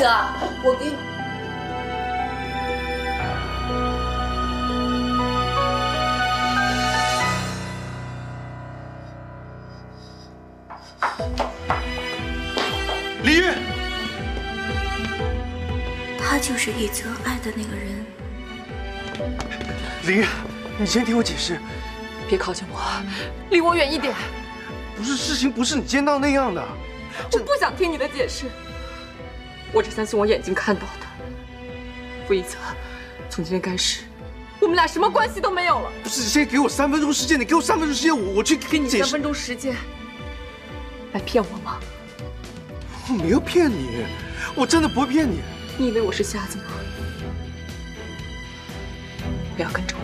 泽，我给你。李玉，他就是一泽爱的那个人。李玉，你先听我解释。别靠近我，离我远一点。不是事情，不是你见到那样的。我不想听你的解释，我只相信我眼睛看到的。傅一泽，从今天开始，我们俩什么关系都没有了。不是，现在给我三分钟时间，你给我三分钟时间，我我去给你解释。三分钟时间来骗我吗？我没有骗你，我真的不会骗你。你以为我是瞎子吗？不要跟着我。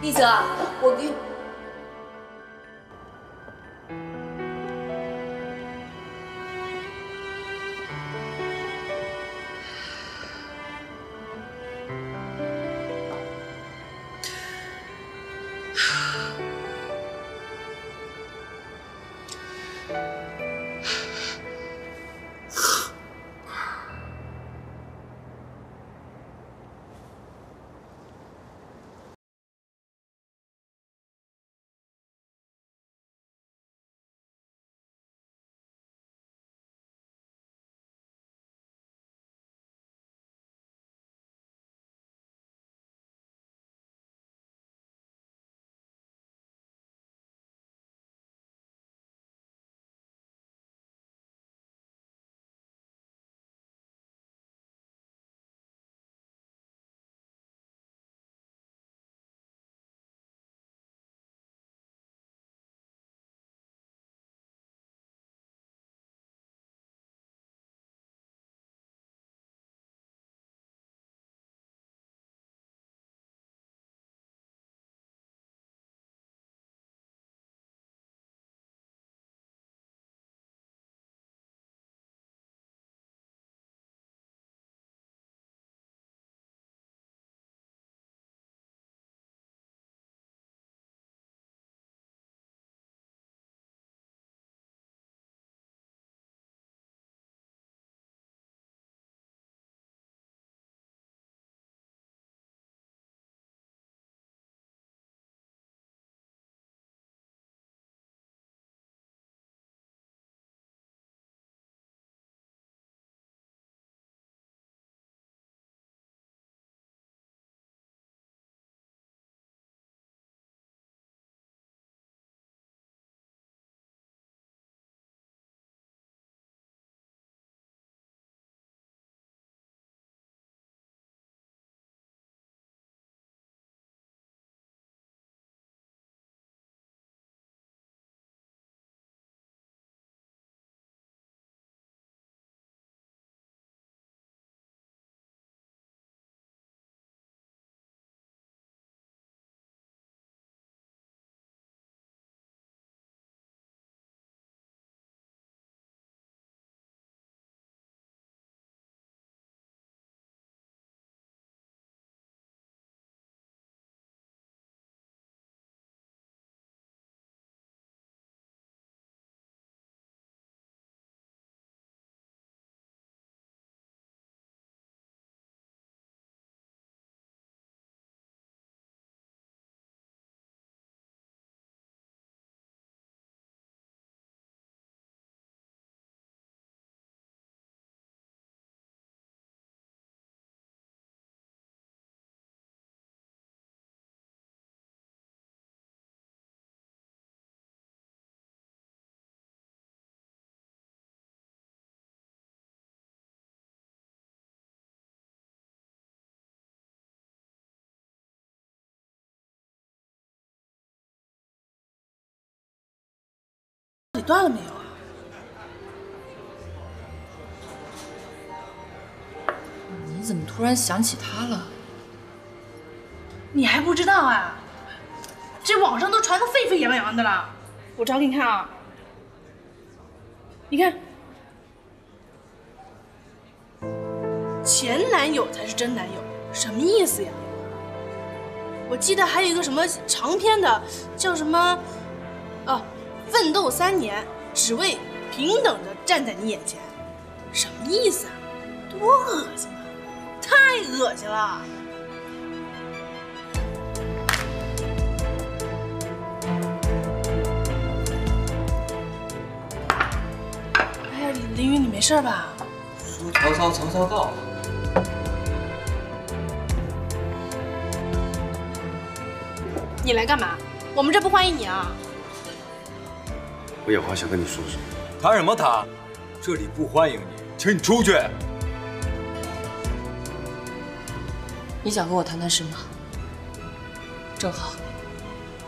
丽泽，我给你。断了没有啊？你怎么突然想起他了？你还不知道啊？这网上都传的沸沸扬扬的了。我找给你看啊，你看，前男友才是真男友，什么意思呀？我记得还有一个什么长篇的，叫什么？哦，奋斗三年，只为平等的站在你眼前，什么意思啊？多恶心啊！太恶心了！哎呀，凌云，你没事吧？书曹操，曹操到。你来干嘛？我们这不欢迎你啊！我有话想跟你说说。谈什么谈？这里不欢迎你，请你出去。你想跟我谈谈什么？正好，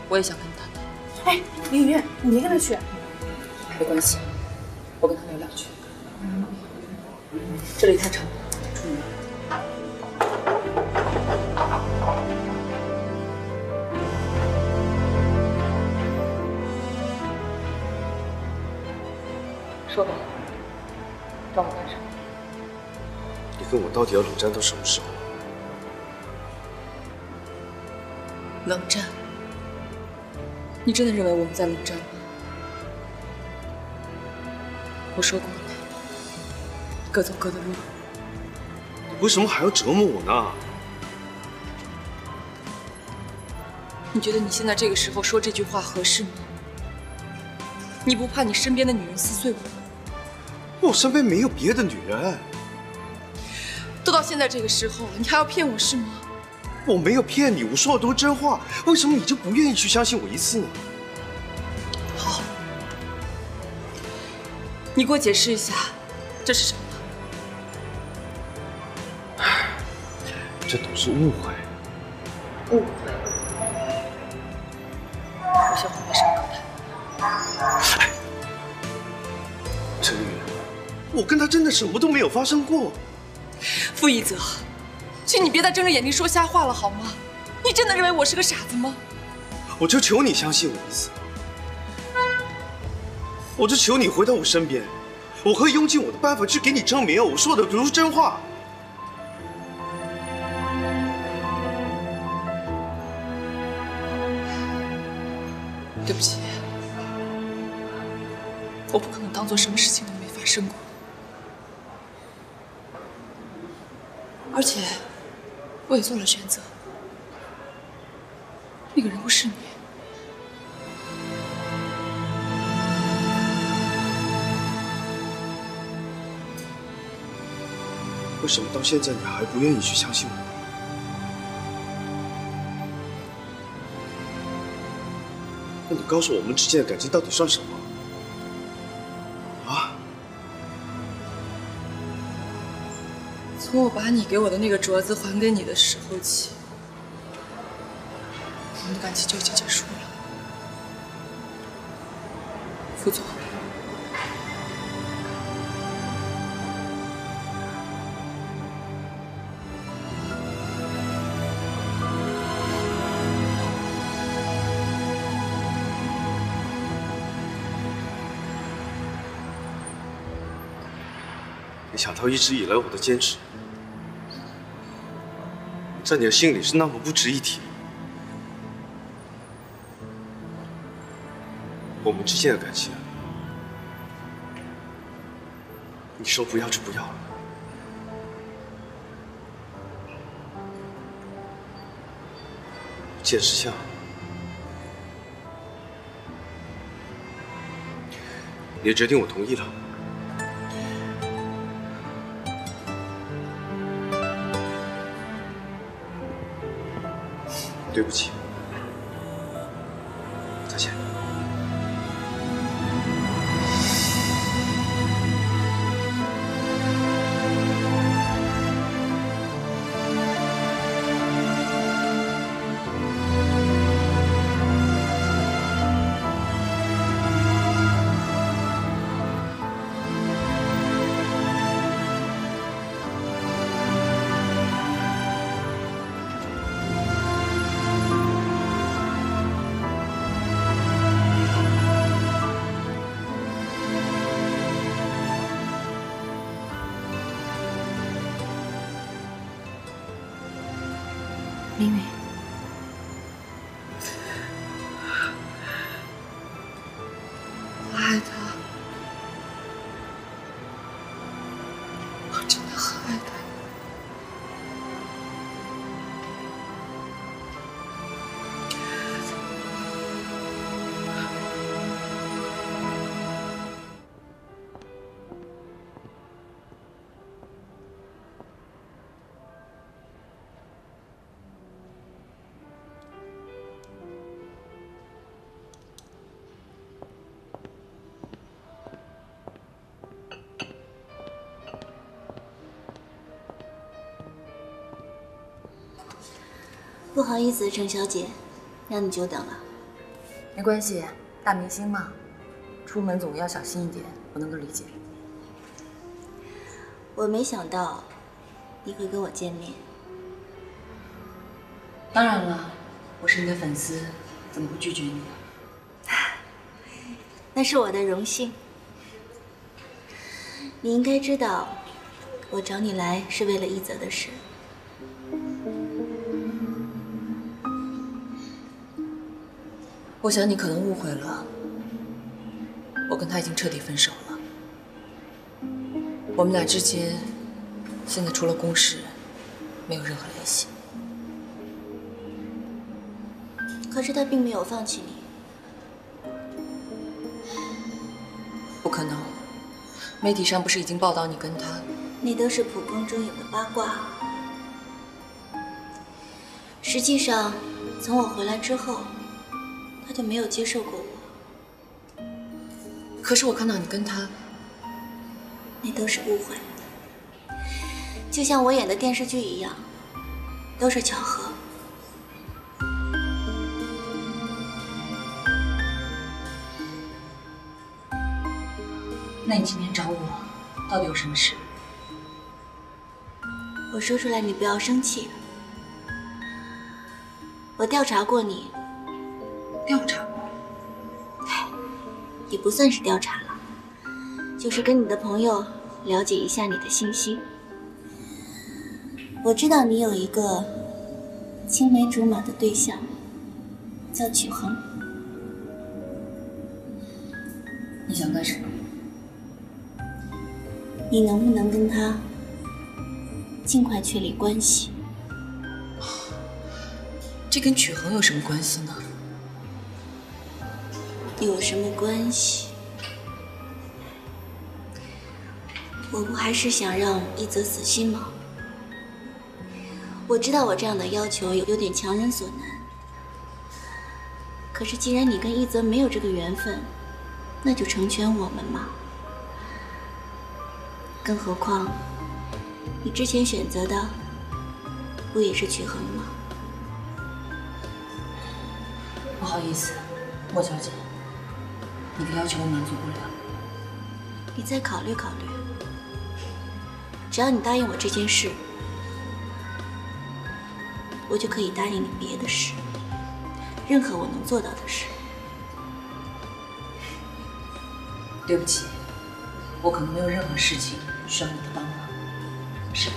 我也想跟你谈谈。哎，凌云，你别跟他去。没关系，我跟他聊两句。这里太吵了，说吧，找我干什么？你跟我到底要冷战到什么时候？冷战？你真的认为我们在冷战吗？我说过了，各走各的路。你为什么还要折磨我呢？你觉得你现在这个时候说这句话合适吗？你不怕你身边的女人撕碎我吗？我身边没有别的女人，都到现在这个时候了，你还要骗我是吗？我没有骗你，我说的都是真话。为什么你就不愿意去相信我一次呢？好，你给我解释一下，这是什么？这都是误会。误会。有些话没什么可谈。陈宇，我跟他真的什么都没有发生过。傅一泽，请你别再睁着眼睛说瞎话了好吗？你真的认为我是个傻子吗？我就求你相信我一次，我就求你回到我身边，我会用尽我的办法去给你证明我说的都是真话。对不起，我不可能当做什么事情都没发生过。而且，我也做了选择，那个人不是你。为什么到现在你还不愿意去相信我？那你告诉我，我们之间的感情到底算什么？从我把你给我的那个镯子还给你的时候起，我们的感情就已经结束了。副总，没想到一直以来我的坚持，在你的心里是那么不值一提。我们之间的感情，你说不要就不要了。简世相，你的决定我同意了。对不起，好意思，程小姐，让你久等了。没关系，大明星嘛，出门总要小心一点，我能够理解。我没想到你会跟我见面，当然了，我是你的粉丝，怎么会拒绝你呢？那是我的荣幸。你应该知道，我找你来是为了一泽的事。我想你可能误会了，我跟他已经彻底分手了。我们俩之间现在除了公事，没有任何联系。可是他并没有放弃你。不可能，媒体上不是已经报道你跟他？那都是蒲宫中有的八卦。实际上，从我回来之后，他就没有接受过我。可是我看到你跟他，那都是误会，就像我演的电视剧一样，都是巧合。那你今天找我，到底有什么事？我说出来你不要生气。我调查过你，调查我？也不算是调查了，就是跟你的朋友了解一下你的信息。我知道你有一个青梅竹马的对象，叫曲恒。你想干什么？你能不能跟他尽快确立关系？这跟曲恒有什么关系呢？有什么关系？我不还是想让一泽死心吗？我知道我这样的要求有有点强人所难，可是既然你跟一泽没有这个缘分，那就成全我们嘛。更何况，你之前选择的不也是曲恒吗？不好意思，莫小姐，你的要求我满足不了。你再考虑考虑。只要你答应我这件事，我就可以答应你别的事，任何我能做到的事。对不起，我可能没有任何事情需要你的帮忙，失陪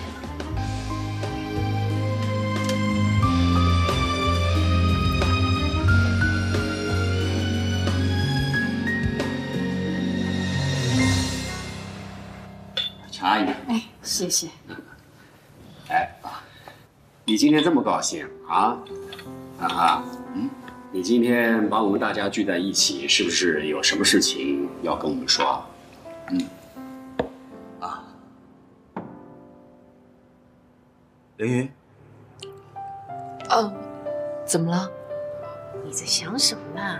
谢谢。哎啊，你今天这么高兴啊？啊哈，嗯，你今天把我们大家聚在一起，是不是有什么事情要跟我们说？嗯，啊，凌云，哦，怎么了？你在想什么呢？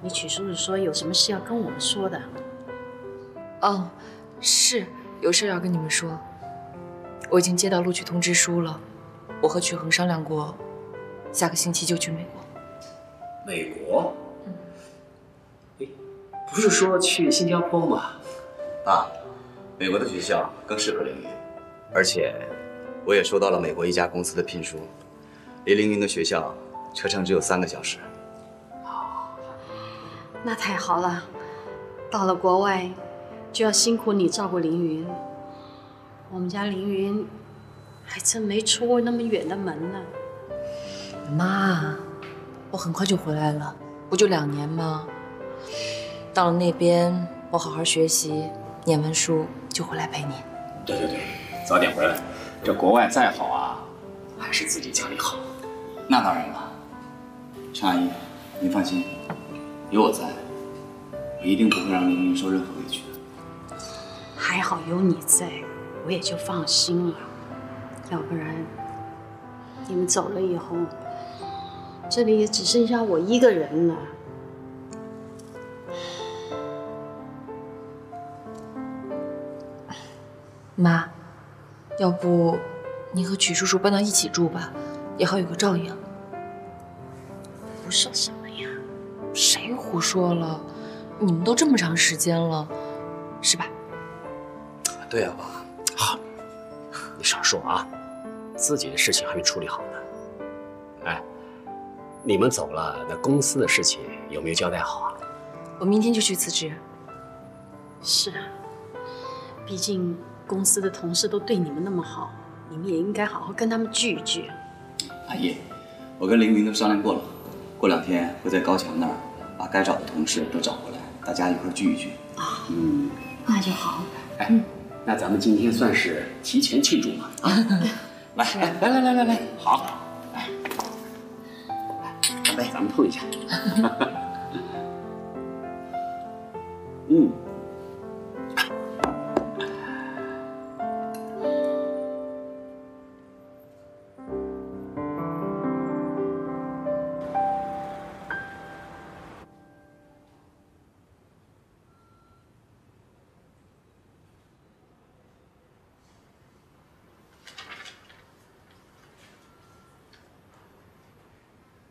你曲叔叔说有什么事要跟我们说的。哦，是有事要跟你们说。我已经接到录取通知书了，我和曲恒商量过，下个星期就去美国。美国？哎，不是说去新加坡吗？爸，美国的学校更适合凌云，而且我也收到了美国一家公司的聘书，离凌云的学校车程只有三个小时。哦那太好了，到了国外就要辛苦你照顾凌云。我们家凌云还真没出过那么远的门呢。妈，我很快就回来了，不就两年吗？到了那边，我好好学习，念完书就回来陪你。对对对，早点回来。这国外再好啊，还是自己家里好。那当然了，陈阿姨，您放心，有我在，我一定不会让凌云受任何委屈的。还好有你在，我也就放心了。要不然，你们走了以后，这里也只剩下我一个人了。妈，要不您和曲叔叔搬到一起住吧，也好有个照应。胡说什么呀？谁胡说了？你们都这么长时间了，是吧？对呀，爸。说啊，自己的事情还没处理好呢。哎，你们走了，那公司的事情有没有交代好啊？我明天就去辞职。是啊，毕竟公司的同事都对你们那么好，你们也应该好好跟他们聚一聚。阿姨，我跟凌云都商量过了，过两天会在高强那儿把该找的同事都找过来，大家一块聚一聚。啊，嗯，那就好。哎，那咱们今天算是提前庆祝嘛？啊，来，来来来来来，好，来，干杯，咱们碰一下。嗯。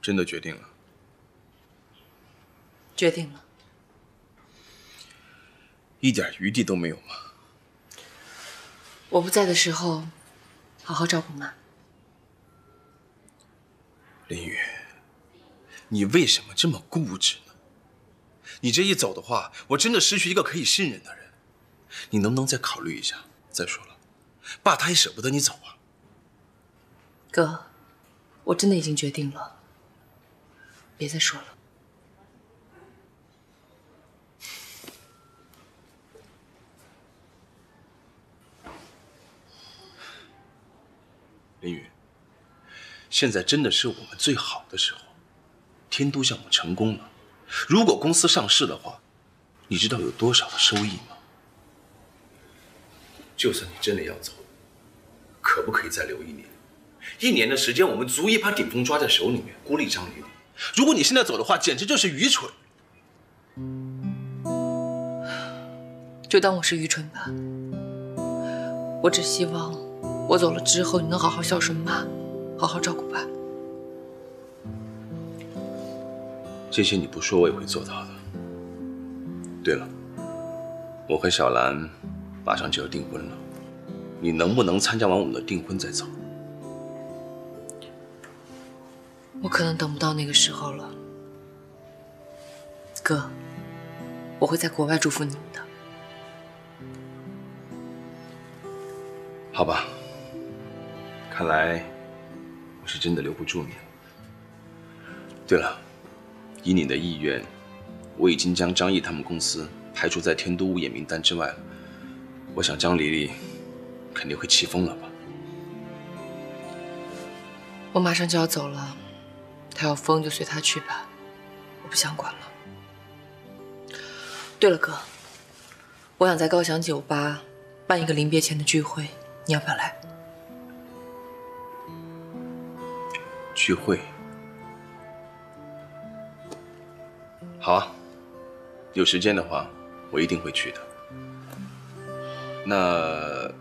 真的决定了，决定了，一点余地都没有吗？我不在的时候，好好照顾妈。林雨，你为什么这么固执呢？你这一走的话，我真的失去一个可以信任的人。你能不能再考虑一下？再说了，爸他也舍不得你走啊。哥，我真的已经决定了。别再说了，林宇。现在真的是我们最好的时候，天都项目成功了。如果公司上市的话，你知道有多少的收益吗？就算你真的要走，可不可以再留一年？一年的时间，我们足以把顶峰抓在手里面，孤立张丽丽。如果你现在走的话，简直就是愚蠢。就当我是愚蠢吧。我只希望我走了之后，你能好好孝顺妈，好好照顾爸。这些你不说，我也会做到的。对了，我和小兰马上就要订婚了，你能不能参加完我们的订婚再走？我可能等不到那个时候了，哥，我会在国外祝福你们的。好吧，看来我是真的留不住你了。对了，以你的意愿，我已经将张毅他们公司排除在天都物业名单之外了。我想张丽丽肯定会气疯了吧？我马上就要走了。他要疯就随他去吧，我不想管了。对了，哥，我想在高翔酒吧办一个临别前的聚会，你要不要来？聚会？好啊，有时间的话，我一定会去的。那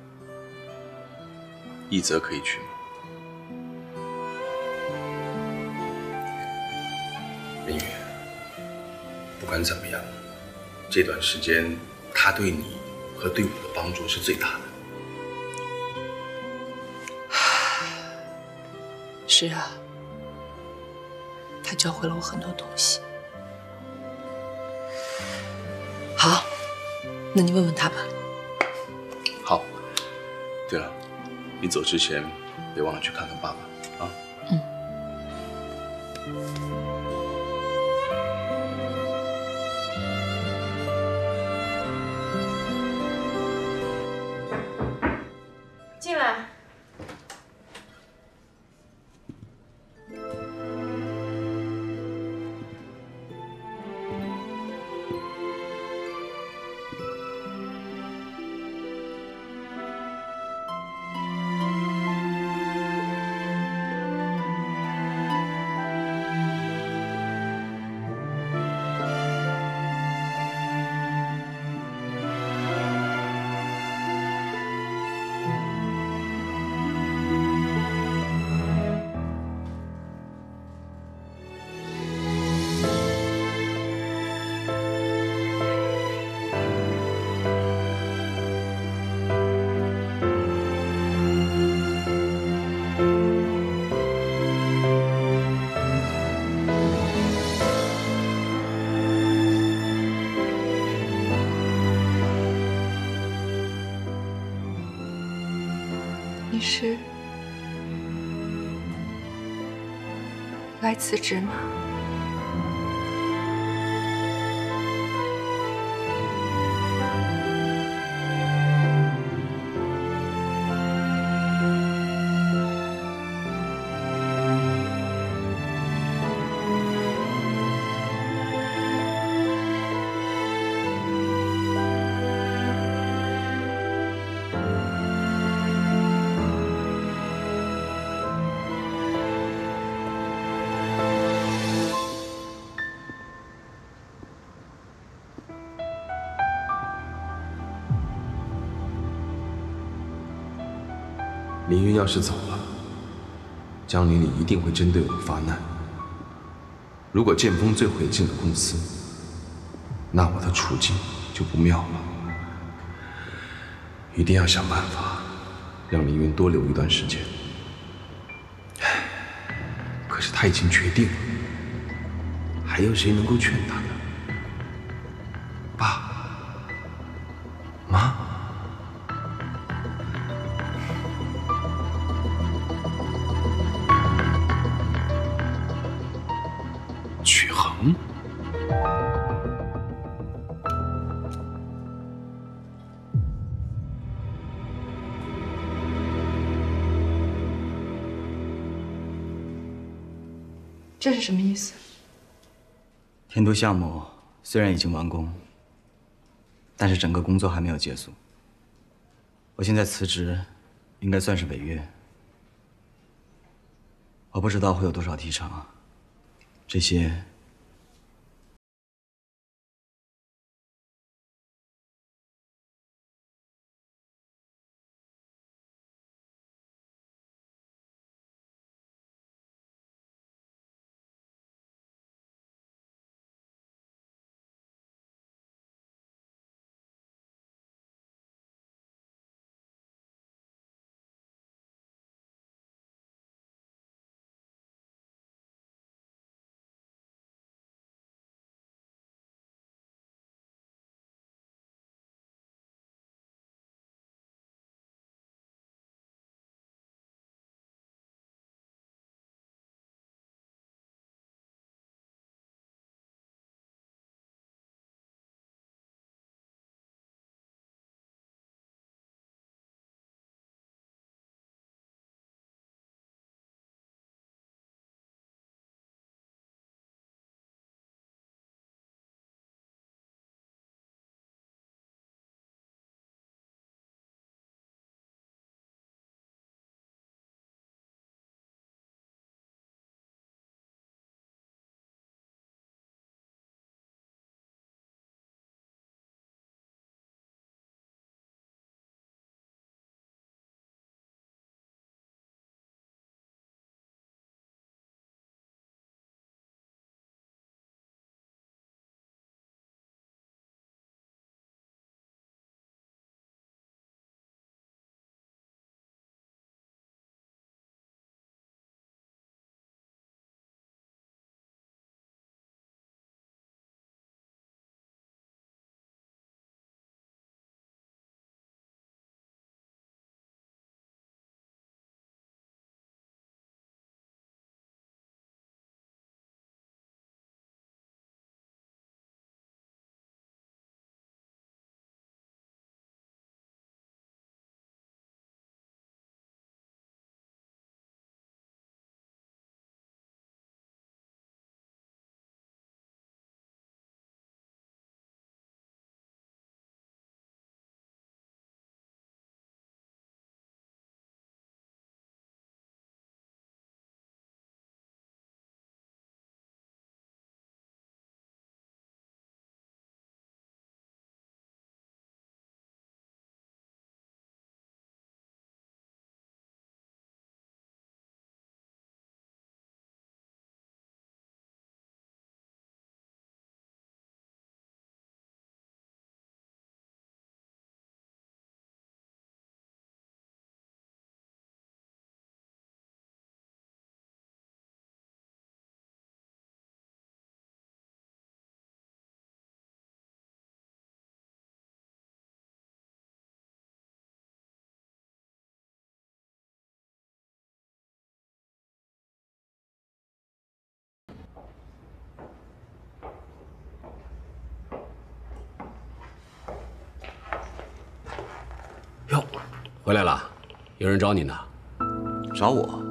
一泽可以去吗？林雨，不管怎么样，这段时间他对你和对我的帮助是最大的。是啊，他教会了我很多东西。好，那你问问他吧。好。对了，你走之前别忘了去看看爸爸你是来辞职吗？要是走了，江经理一定会针对我发难。如果剑锋最后也进了公司，那我的处境就不妙了。一定要想办法让林云多留一段时间。唉，可是他已经决定了，还有谁能够劝他呢？这个项目虽然已经完工，但是整个工作还没有结束。我现在辞职，应该算是违约。我不知道会有多少提成，这些回来了，有人找你呢。找我？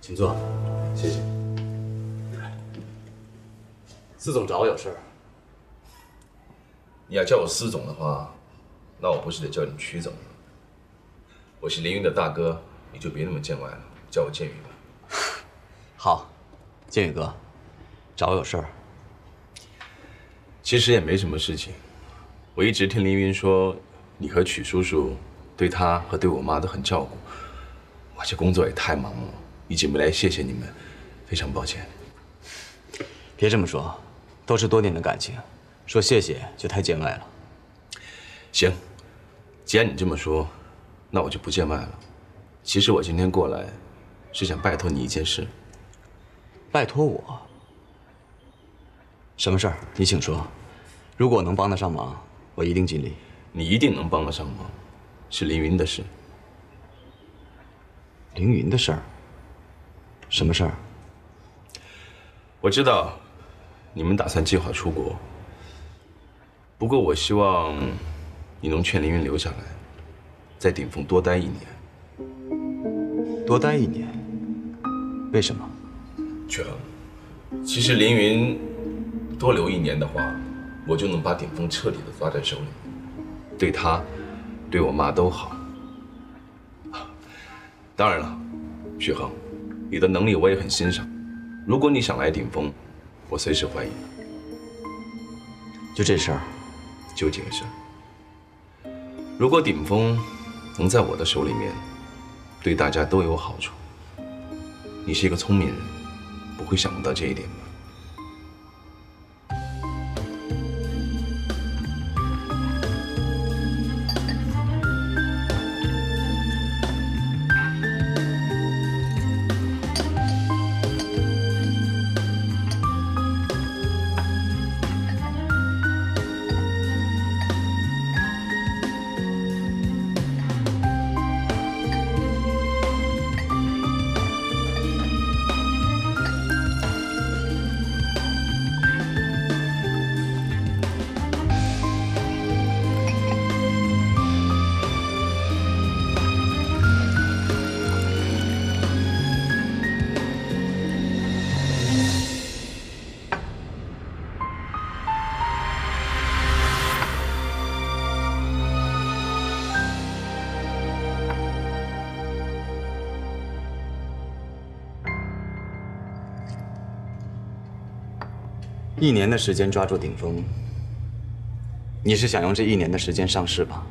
请坐，谢谢。司总找我有事儿。你要叫我司总的话，那我不是得叫你曲总？我是凌云的大哥，你就别那么见外了，叫我建宇吧。好，建宇哥，找我有事儿。其实也没什么事情，我一直听凌云说，你和曲叔叔对他和对我妈都很照顾，我这工作也太忙了，一直没来谢谢你们，非常抱歉。别这么说，都是多年的感情，说谢谢就太见外了。行，既然你这么说，那我就不见外了。其实我今天过来，是想拜托你一件事。拜托我？什么事儿？你请说。如果我能帮得上忙，我一定尽力。你一定能帮得上忙，是凌云的事。凌云的事儿？什么事儿？我知道，你们打算计划出国。不过我希望你能劝凌云留下来，在顶峰多待一年。多待一年？为什么？曲恒，其实凌云多留一年的话，我就能把顶峰彻底的抓在手里，对他，对我妈都好。当然了，许恒，你的能力我也很欣赏。如果你想来顶峰，我随时欢迎。就这事儿，就这个事儿。如果顶峰能在我的手里面，对大家都有好处。你是一个聪明人，我会想不到这一点？一年的时间抓住顶峰，你是想用这一年的时间上市吧？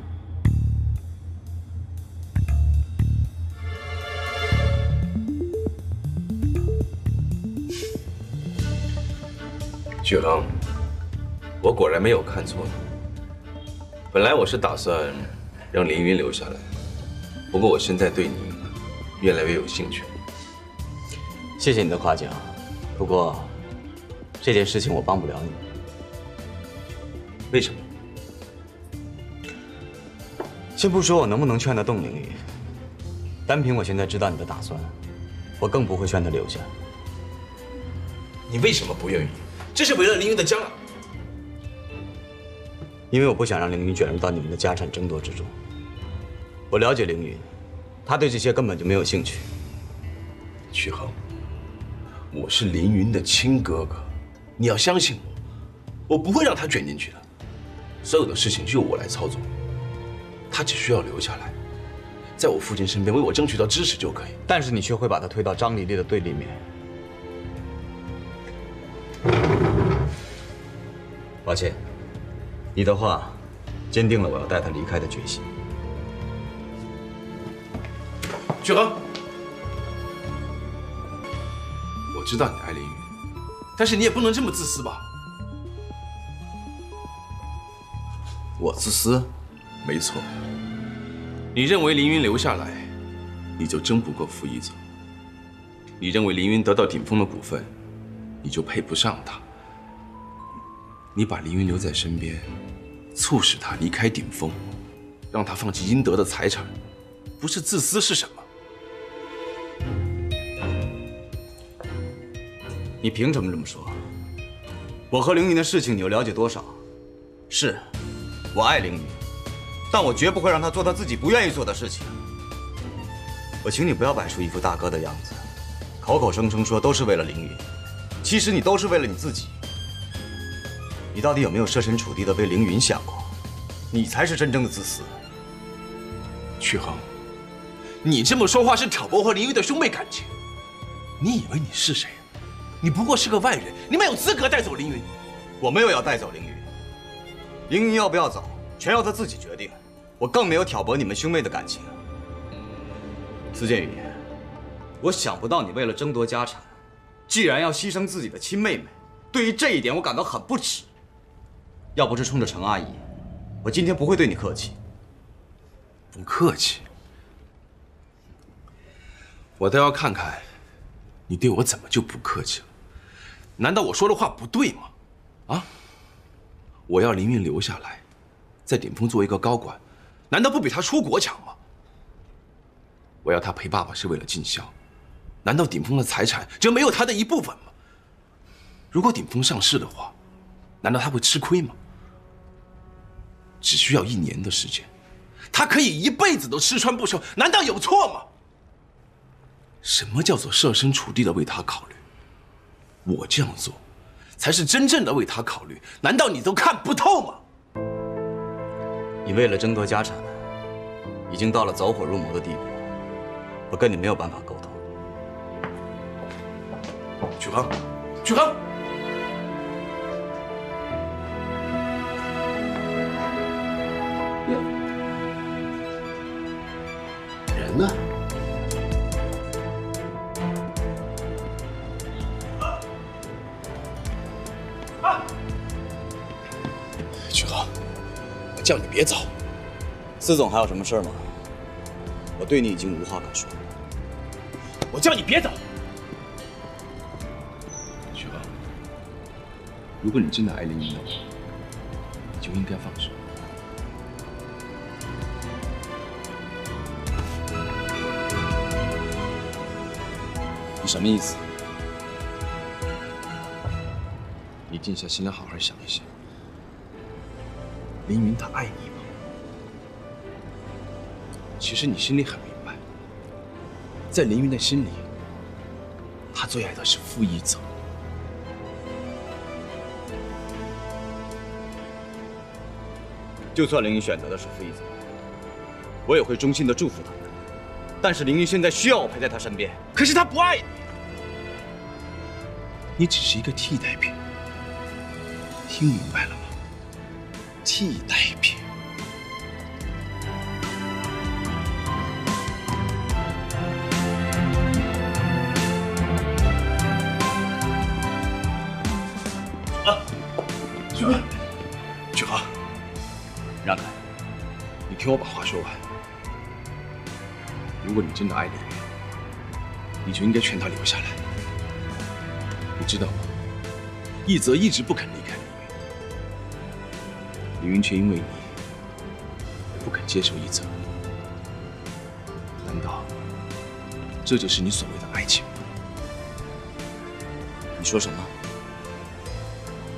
许恒，我果然没有看错你。本来我是打算让凌云留下来，不过我现在对你越来越有兴趣。谢谢你的夸奖，不过这件事情我帮不了你。为什么？先不说我能不能劝得动凌云，单凭我现在知道你的打算，我更不会劝他留下。你为什么不愿意？这是为了凌云的将来。因为我不想让凌云卷入到你们的家产争夺之中。我了解凌云，他对这些根本就没有兴趣。曲恒，我是凌云的亲哥哥，你要相信我，我不会让他卷进去的。所有的事情就由我来操作，他只需要留下来，在我父亲身边为我争取到支持就可以。但是你却会把他推到张丽丽的对立面。抱歉，你的话坚定了我要带他离开的决心。曲恒，我知道你爱凌云，但是你也不能这么自私吧？我自私？没错。你认为凌云留下来，你就争不过傅一泽；你认为凌云得到顶峰的股份，你就配不上他。你把凌云留在身边，促使他离开顶峰，让他放弃应得的财产，不是自私是什么？你凭什么这么说？我和凌云的事情你又了解多少？是，我爱凌云，但我绝不会让他做他自己不愿意做的事情。我请你不要摆出一副大哥的样子，口口声声说都是为了凌云，其实你都是为了你自己。你到底有没有设身处地的为凌云想过？你才是真正的自私。曲恒，你这么说话是挑拨和凌云的兄妹感情。你以为你是谁？你不过是个外人，你没有资格带走凌云。我没有要带走凌云，凌云要不要走，全要他自己决定。我更没有挑拨你们兄妹的感情。司建宇，我想不到你为了争夺家产，既然要牺牲自己的亲妹妹，对于这一点我感到很不耻。要不是冲着程阿姨，我今天不会对你客气。不客气，我倒要看看，你对我怎么就不客气了？难道我说的话不对吗？啊！我要林云留下来，在顶峰做一个高管，难道不比他出国强吗？我要他陪爸爸是为了尽孝，难道顶峰的财产就没有他的一部分吗？如果顶峰上市的话，难道他会吃亏吗？只需要一年的时间，他可以一辈子都吃穿不愁，难道有错吗？什么叫做设身处地的为他考虑？我这样做，才是真正的为他考虑。难道你都看不透吗？你为了争夺家产，已经到了走火入魔的地步，我跟你没有办法沟通。曲恒，曲恒。人呢？叫你别走。司总还有什么事吗？我对你已经无话可说。我叫你别走。曲恒，如果你真的爱林云的话，你就应该放手。你什么意思？你静下心来好好想一想，凌云他爱你吗？其实你心里很明白，在凌云的心里，他最爱的是傅一泽。就算凌云选择的是傅一泽，我也会衷心的祝福他。但是凌云现在需要我陪在他身边，可是他不爱你，你只是一个替代品，听明白了吗？替代品。啊，曲恒，曲恒，让开！你听我把话说完。如果你真的爱李云，你就应该劝他留下来。你知道吗？一泽一直不肯离开凌云，却因为你不肯接受一泽。难道这就是你所谓的爱情？你说什么？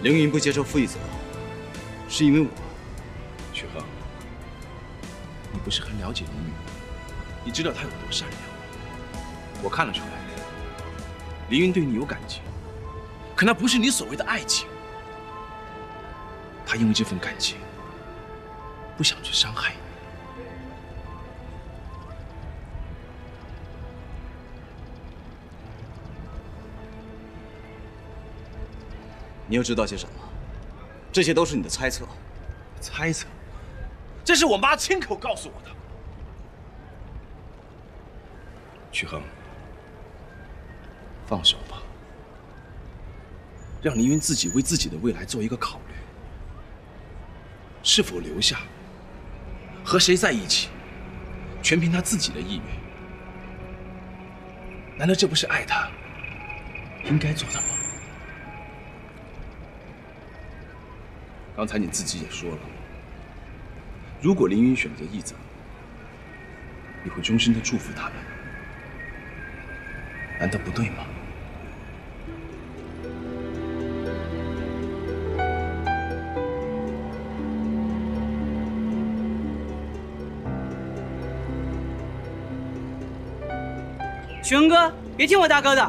凌云不接受傅一泽，是因为我？许恒，你不是很了解凌云？你知道他有多善良，我看了出来。凌云对你有感情，可那不是你所谓的爱情。他因为这份感情，不想去伤害你。你又知道些什么？这些都是你的猜测。猜测？这是我妈亲口告诉我的。曲恒，放手吧，让凌云自己为自己的未来做一个考虑。是否留下，和谁在一起，全凭他自己的意愿。难道这不是爱他应该做的吗？刚才你自己也说了，如果凌云选择义泽，你会衷心的祝福他们。难道不对吗？许恒哥，别听我大哥的。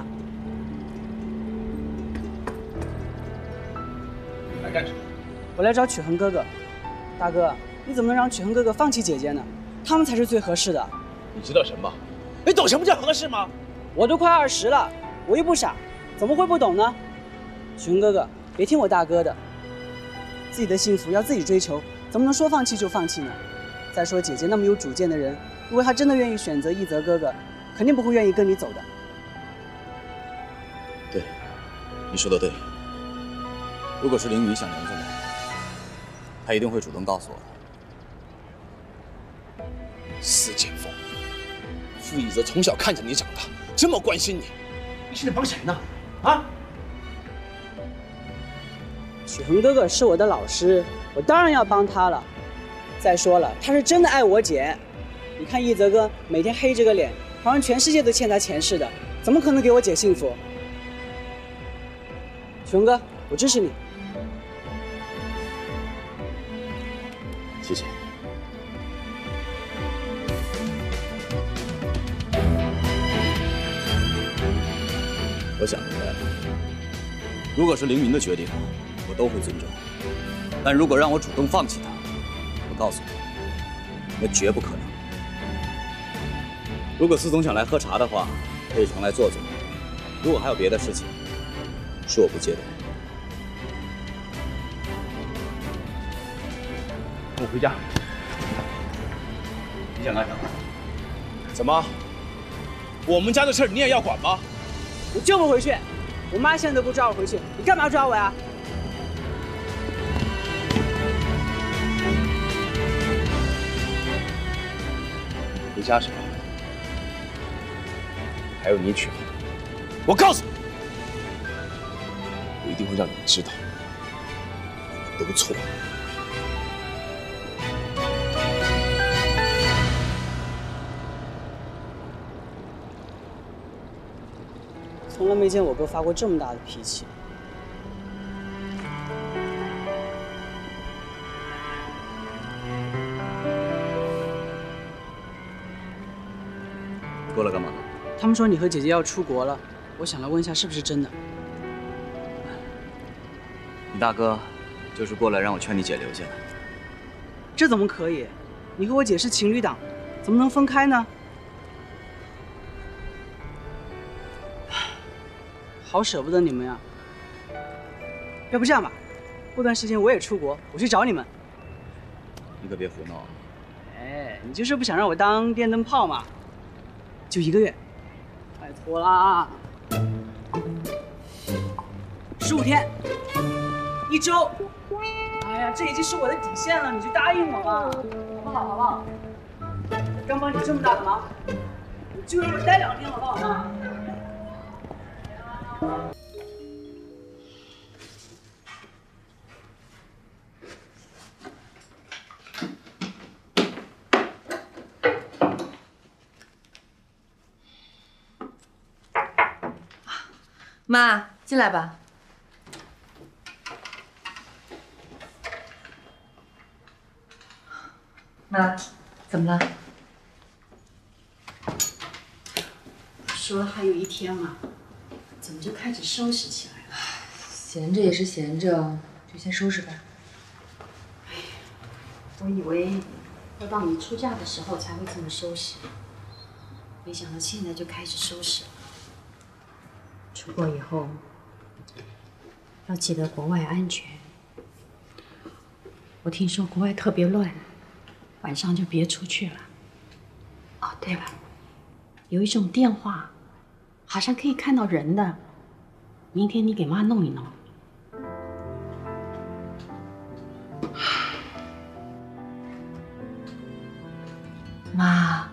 来干什么？我来找曲恒哥哥。大哥，你怎么能让曲恒哥哥放弃姐姐呢？他们才是最合适的。你知道什么？你懂什么叫合适吗？我都快二十了，我又不傻，怎么会不懂呢？许恒哥哥，别听我大哥的，自己的幸福要自己追求，怎么能说放弃就放弃呢？再说姐姐那么有主见的人，如果她真的愿意选择一泽哥哥，肯定不会愿意跟你走的。对，你说的对。如果是凌雨想留下来，他一定会主动告诉我的。司剑锋，傅一泽从小看着你长大，这么关心你，你是在帮谁呢？啊？许恒哥哥是我的老师，我当然要帮他了。再说了，他是真的爱我姐。你看一泽哥每天黑着个脸，好像全世界都欠他钱似的，怎么可能给我姐幸福？熊哥，我支持你。谢谢。我想明白了，如果是凌云的决定，我都会尊重；但如果让我主动放弃他，我告诉你，那绝不可能。如果司总想来喝茶的话，可以常来坐坐；如果还有别的事情，是我不接的。跟我回家。你想干什么？怎么？我们家的事儿你也要管吗？我就不回去，我妈现在都不抓我回去，你干嘛抓我呀？回家是吧？还有你曲浩，我告诉你，我一定会让你们知道，你们都错了。从来没见我哥发过这么大的脾气。他们说你和姐姐要出国了，我想来问一下是不是真的。你大哥就是过来让我劝你姐留下的。这怎么可以？你和我姐是情侣档，怎么能分开呢？好舍不得你们呀！要不这样吧，过段时间我也出国，我去找你们。你可别胡闹！哎，你就是不想让我当电灯泡嘛？就一个月，拜托啦！十五天，一周。哎呀，这已经是我的底线了，你就答应我吧，好不好？好不好？刚帮你这么大的忙，你就让我待两天，好不好嘛？妈，进来吧。妈，怎么了？说还有一天嘛，怎么就开始收拾起来了？闲着也是闲着，就先收拾吧。我以为要到你出嫁的时候才会这么收拾，没想到现在就开始收拾了。出国以后要记得国外安全。我听说国外特别乱，晚上就别出去了。哦，对了，有一种电话，好像可以看到人的，明天你给妈弄一弄。妈，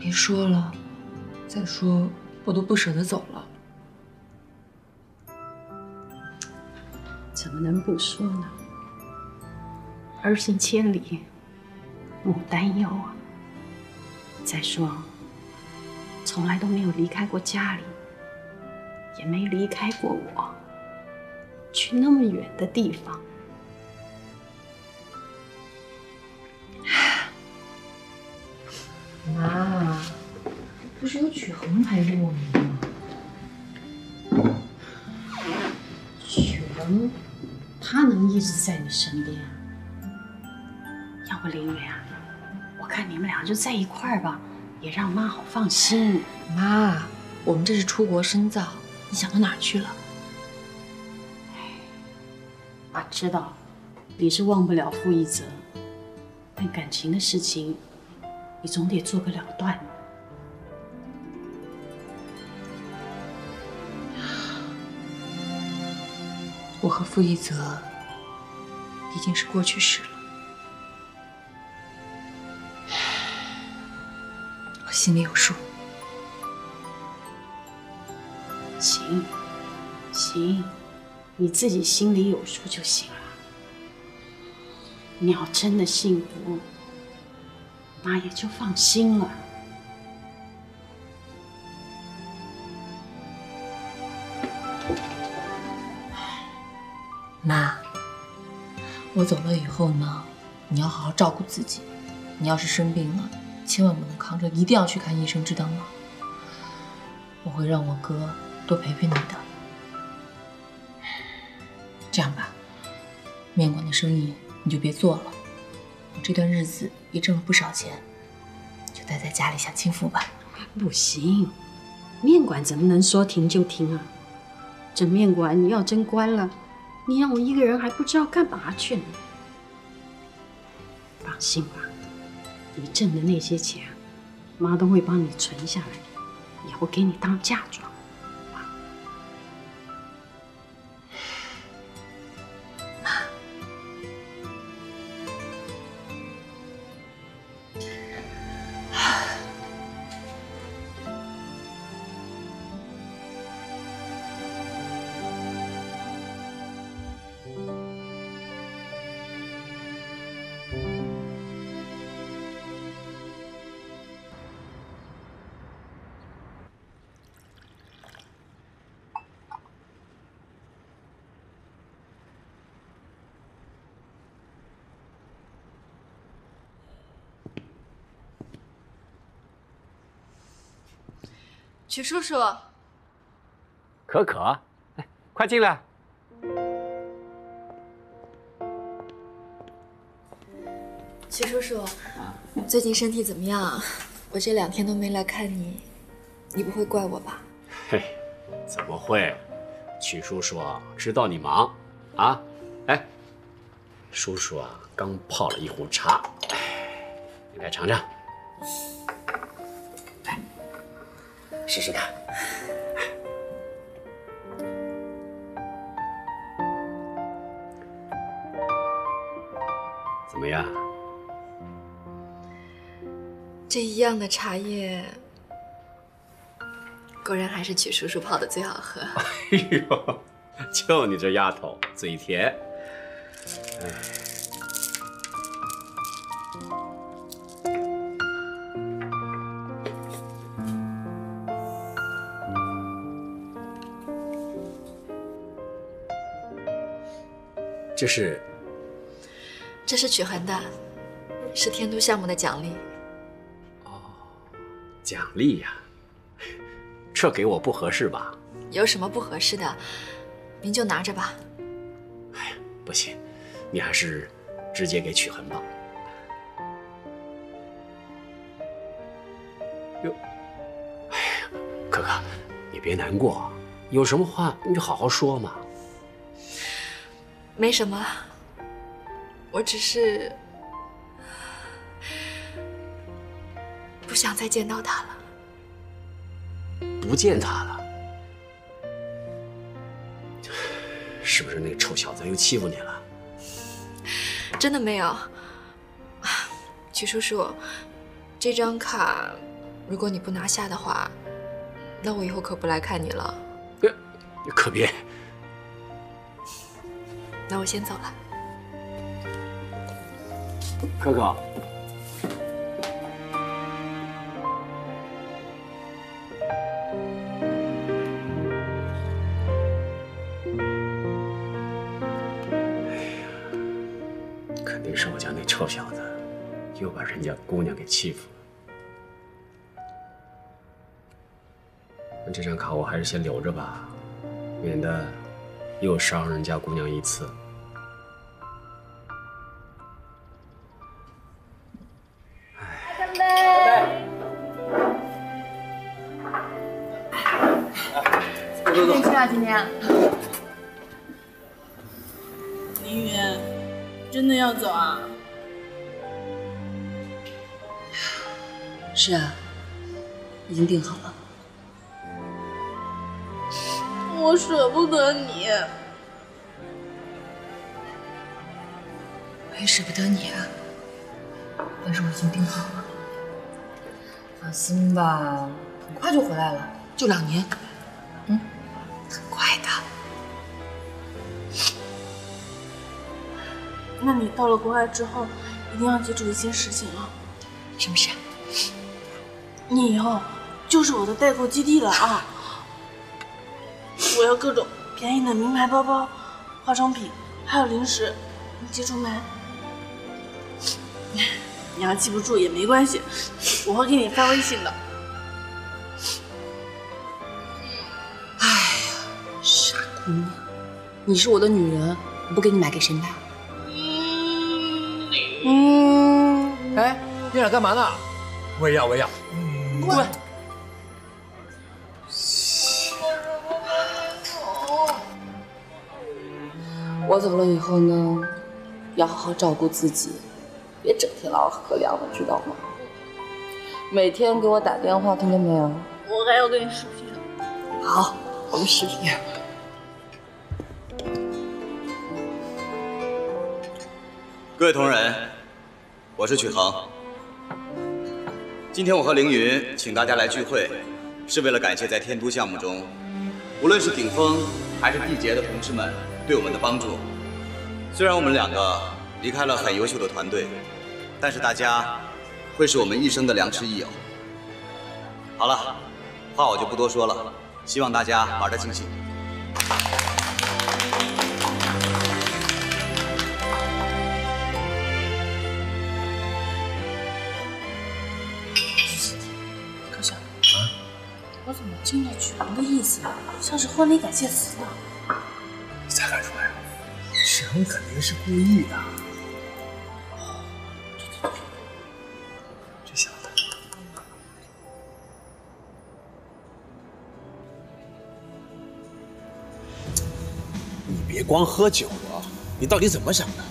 别说了，再说我都不舍得走了。怎么能不说呢？儿行千里，母担忧啊。再说，从来都没有离开过家里，也没离开过我，去那么远的地方。妈，不是有曲恒陪着我们吗？曲恒，他能一直在你身边啊？要不林雨啊，我看你们俩就在一块儿吧，也让妈好放心。妈，我们这是出国深造，你想到哪儿去了？爸知道你是忘不了傅一泽，但感情的事情，你总得做个了断。我和傅一泽已经是过去式了，我心里有数。行，行，你自己心里有数就行了。你要真的幸福，妈也就放心了。我走了以后呢，你要好好照顾自己。你要是生病了，千万不能扛着，一定要去看医生，知道吗？我会让我哥多陪陪你的。这样吧，面馆的生意你就别做了，我这段日子也挣了不少钱，就待在家里享清福吧。不行，面馆怎么能说停就停啊？这面馆你要真关了，你让我一个人还不知道干嘛去呢。放心吧，你挣的那些钱，妈都会帮你存下来，以后给你当嫁妆。曲叔叔，可可，来，快进来。曲叔叔，最近身体怎么样？我这两天都没来看你，你不会怪我吧？嘿，怎么会？曲叔叔知道你忙啊。哎，叔叔啊，刚泡了一壶茶，你来尝尝。来，试试看。怎么样？这一样的茶叶，果然还是曲叔叔泡的最好喝。哎呦，就你这丫头，嘴甜。这是这是曲恒的，是天都项目的奖励。哦奖励呀，这给我不合适吧？有什么不合适的，您就拿着吧。哎呀不行，你还是直接给曲恒吧。哟，哎呀，可可，你别难过，有什么话你就好好说嘛。没什么，我只是不想再见到他了。不见他了，是不是那个臭小子又欺负你了？真的没有，曲叔叔，这张卡如果你不拿下的话，那我以后可不来看你了。可别，那我先走了。可可。肯定是我家那臭小子，又把人家姑娘给欺负了。那这张卡我还是先留着吧，免得又伤人家姑娘一次。几点去啊？今天？凌云，真的要走啊？是啊，已经定好了。我舍不得你。我也舍不得你啊，但是我已经定好了。放心吧，很快就回来了，就两年。嗯，很快的。那你到了国外之后，一定要记住一件事情啊！什么事？你以后就是我的代购基地了啊！我要各种便宜的名牌包包、化妆品，还有零食，你记住没？你要记不住也没关系，我会给你发微信的。哎呀，傻姑娘，你是我的女人，我不给你买给谁买？嗯。哎，你俩干嘛呢？我也要，我也要。滚！我走了以后呢，要好好照顾自己，别整天老是喝凉的，知道吗？每天给我打电话，听见没有？我还要跟你视频。好，我们视频。各位同仁，我是曲恒。今天我和凌云请大家来聚会，是为了感谢在天都项目中，无论是顶峰还是缔结的同事们对我们的帮助。虽然我们两个离开了很优秀的团队，但是大家会是我们一生的良师益友。好了，话我就不多说了，希望大家玩得尽兴。可笑，我怎么听着曲恒的意思，像是婚礼感谢词呢？你才看出来啊？曲恒肯定是故意的。这小子，你别光喝酒了，你到底怎么想的？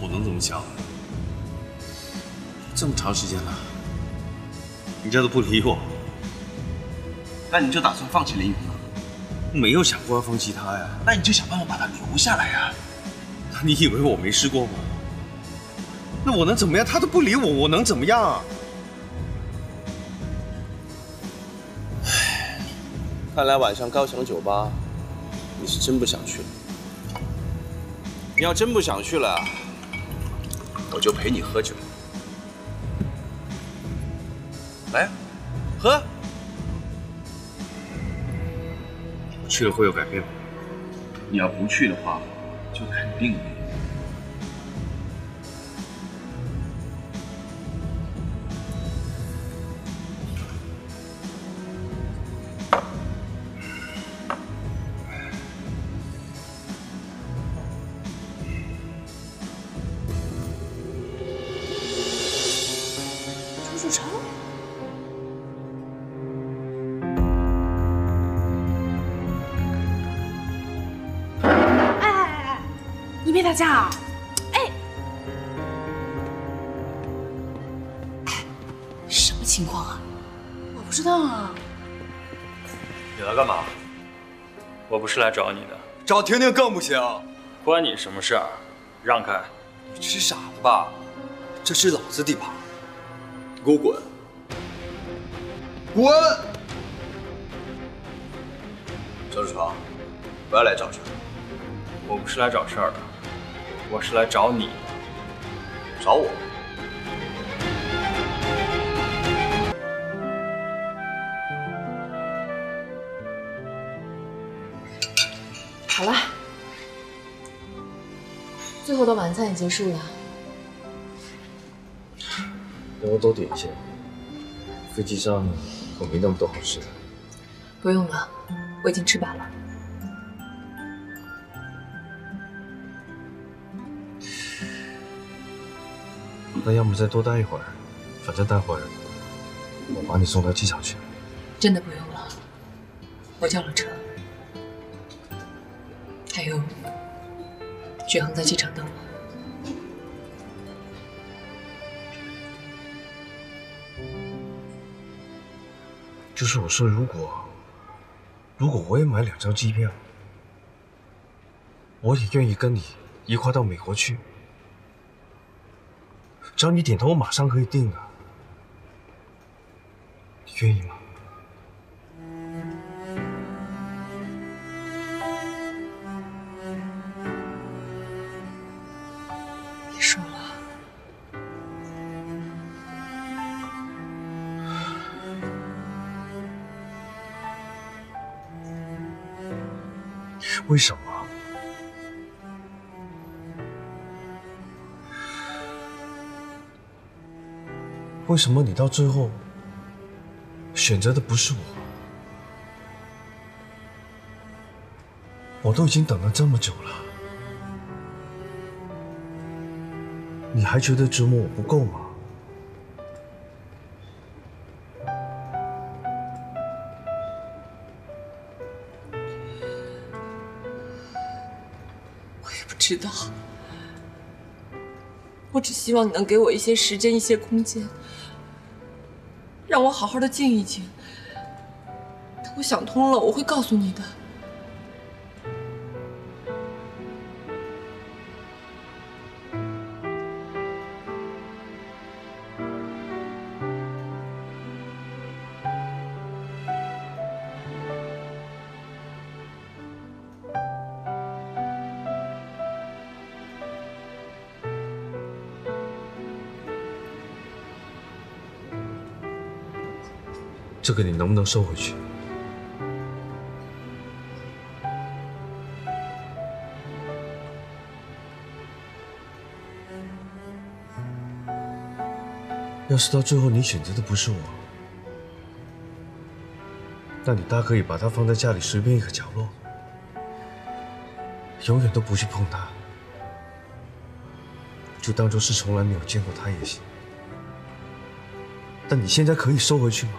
我能怎么想？这么长时间了，人家都不理我，那你就打算放弃林云了？没有想过要放弃他呀，那你就想办法把他留下来呀。你以为我没试过吗？那我能怎么样？他都不理我，我能怎么样啊？唉，看来晚上高翔酒吧，你是真不想去了。你要真不想去了，我就陪你喝酒。来，喝。去了会有改变吗？你要不去的话，就肯定没有。找你的，找婷婷更不行。关你什么事儿？让开！你是傻了吧？这是老子地盘。你给我滚！滚！张志成，不要来找事儿。我不是来找事儿的，我是来找你的。找我？好了，最后的晚餐也结束了。等我多点一些，飞机上我没那么多好吃的。不用了，我已经吃饱了。那要么再多待一会儿，反正待会儿我把你送到机场去。真的不用了，我叫了车。雪恒在机场等我。就是我说，如果如果我也买两张机票，我也愿意跟你一块到美国去。只要你点头，我马上可以定的。你愿意吗？为什么？为什么你到最后选择的不是我？我都已经等了这么久了，你还觉得折磨我不够吗？希望你能给我一些时间，一些空间，让我好好的静一静。等我想通了，我会告诉你的。这个你能不能收回去？要是到最后你选择的不是我，那你大可以把它放在家里随便一个角落，永远都不去碰它，就当做是从来没有见过它也行。但你现在可以收回去吗？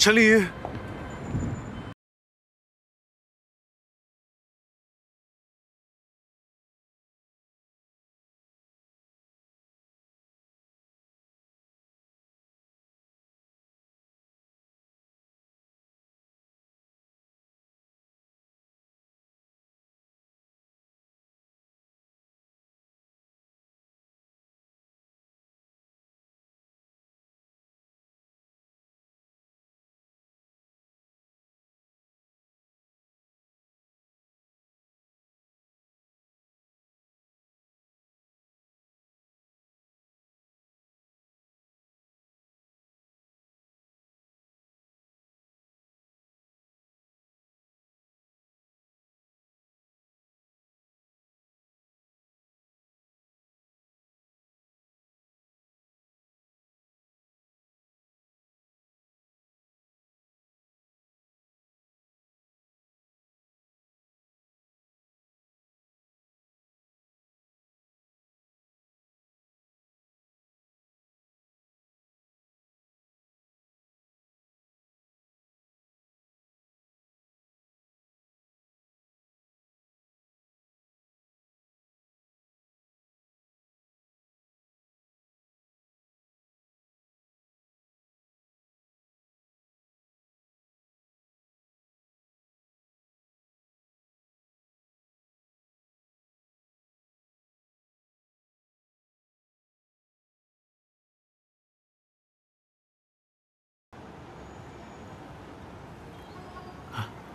陈丽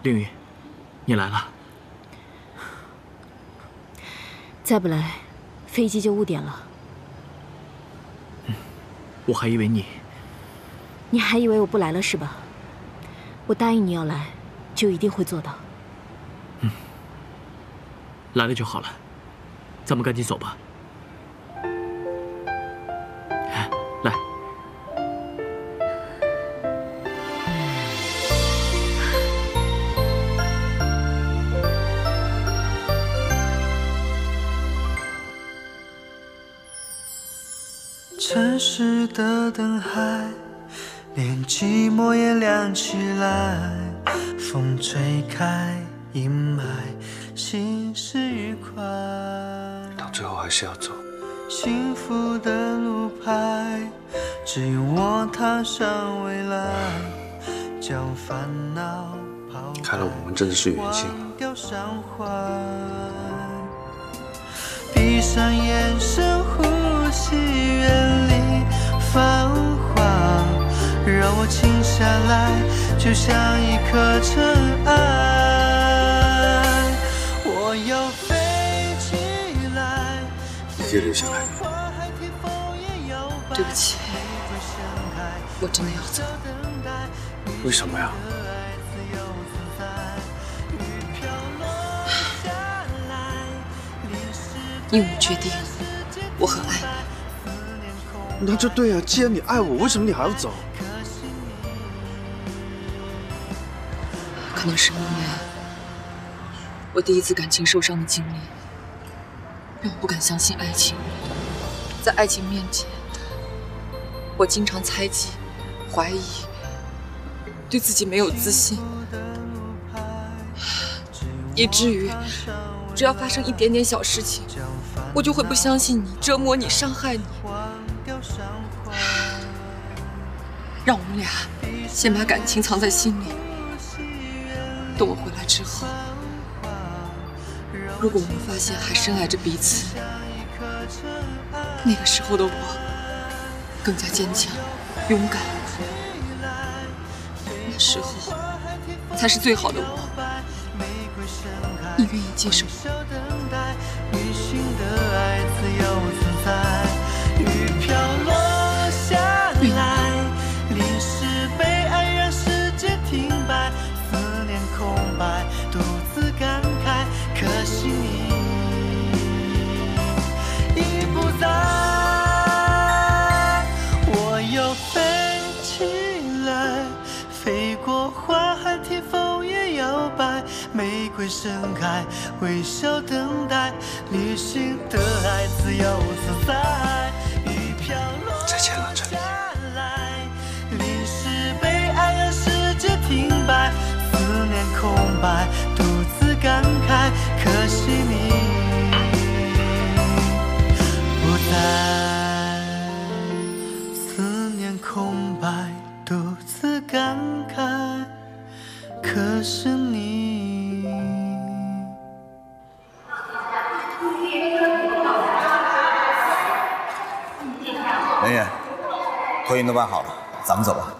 凌云，你来了。再不来，飞机就误点了。我还以为你……你还以为我不来了是吧？我答应你要来，就一定会做到。嗯来了就好了，咱们赶紧走吧。城市的灯海，连寂寞也亮起来。风吹开阴霾，心事愉快。到最后还是要走。幸福的路牌，指引我踏上未来。将烦恼抛看来我们真的是缘尽了。忘掉伤怀。闭上眼，深呼吸，远离繁华，让我静下来，就像一颗尘埃。我要飞起来，留下来。对不起，我真的要走。为什么呀？因为我决定，我很爱你。那就对啊，既然你爱我，为什么你还要走？可能是因为我第一次感情受伤的经历，让我不敢相信爱情。在爱情面前，我经常猜忌、怀疑，对自己没有自信，以至于只要发生一点点小事情，我就会不相信你，折磨你，伤害你。让我们俩先把感情藏在心里，等我回来之后，如果我们发现还深爱着彼此，那个时候的我更加坚强、勇敢，那时候才是最好的我。你愿意接受吗？盛开微笑等待旅行的爱自由自在雨飘落下来淋湿被爱的世界停摆思念空白独自感慨可惜你不在思念空白独自感慨可是托运都办好了，咱们走吧。